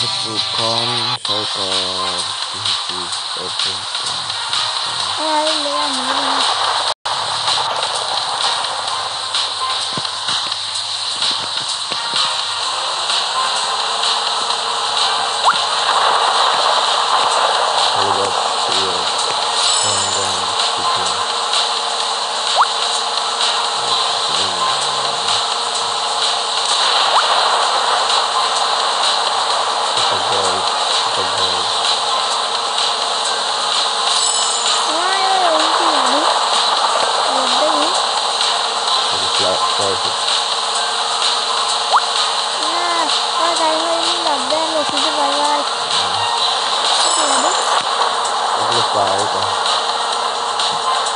Fukan Fakat Open. Itu private.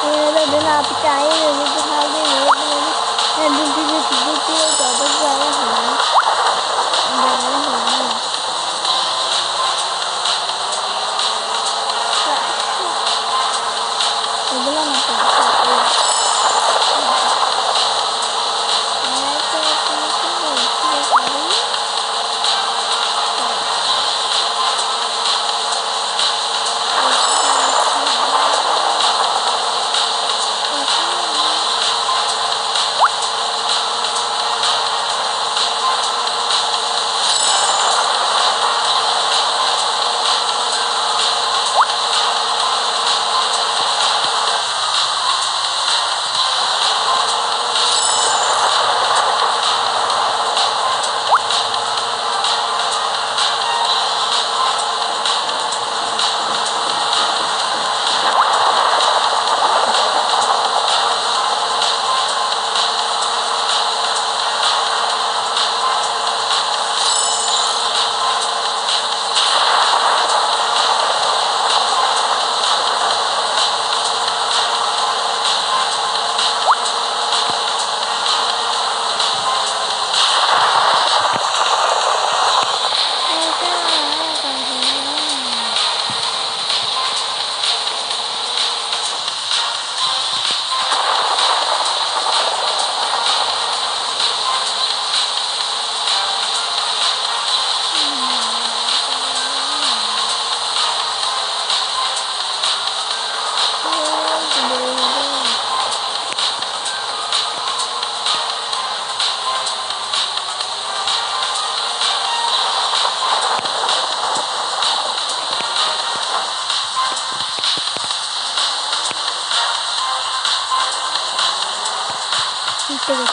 Ayun na daw, dinapit tayo. Nandito sa akin. Nandun dito, dito, dito. Tapos para sa Ang dami na hangin. Sabi lang ang pagkakas. Ay, something.